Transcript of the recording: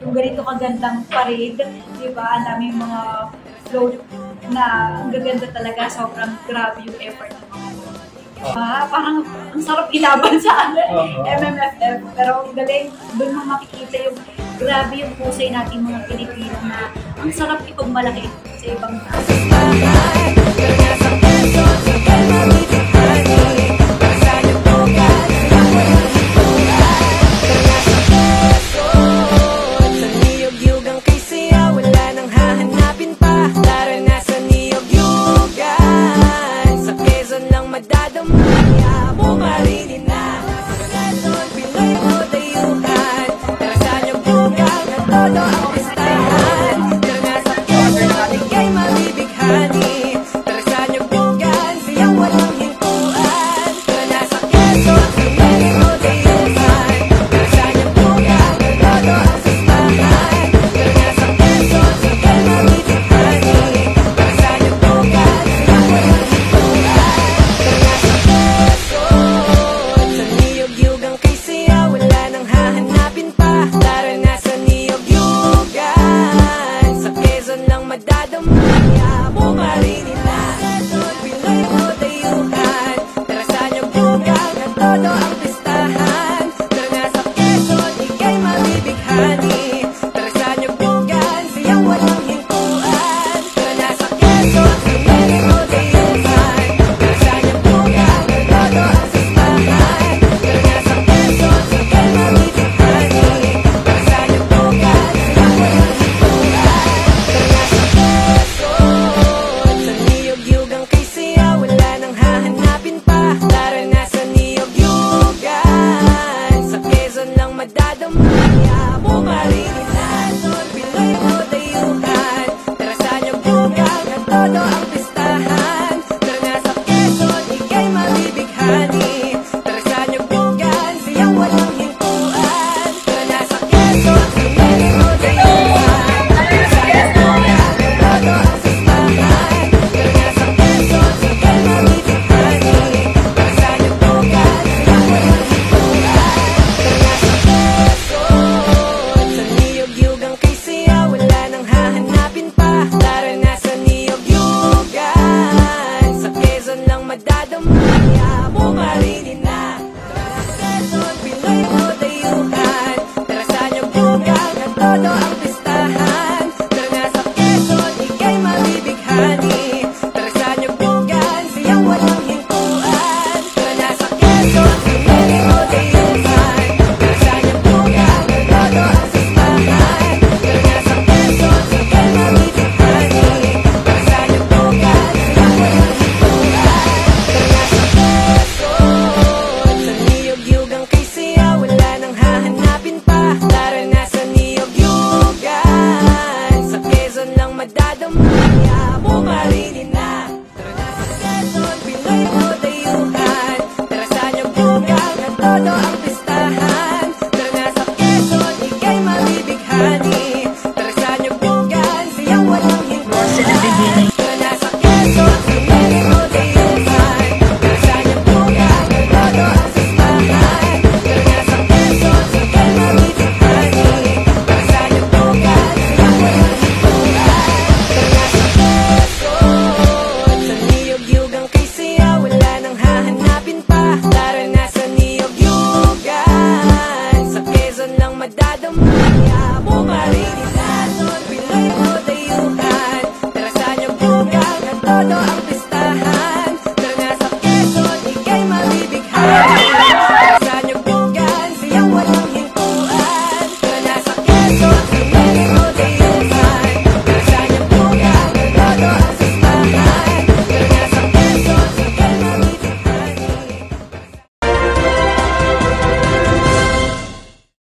yung ganito kagandang parade, di ba? Ang daming mga float na ang gaganda talaga. Sobrang grabe yung effort. ng Uh, ah, parang ang sarap ilaban sa ano, eh, ah, ah. uh-huh. MMFF. Pero ang galing, doon mo makikita yung grabe yung pusay natin mga Pilipino na ang sarap ipagmalaki sa ibang tao. solo Madadama niya, bumalik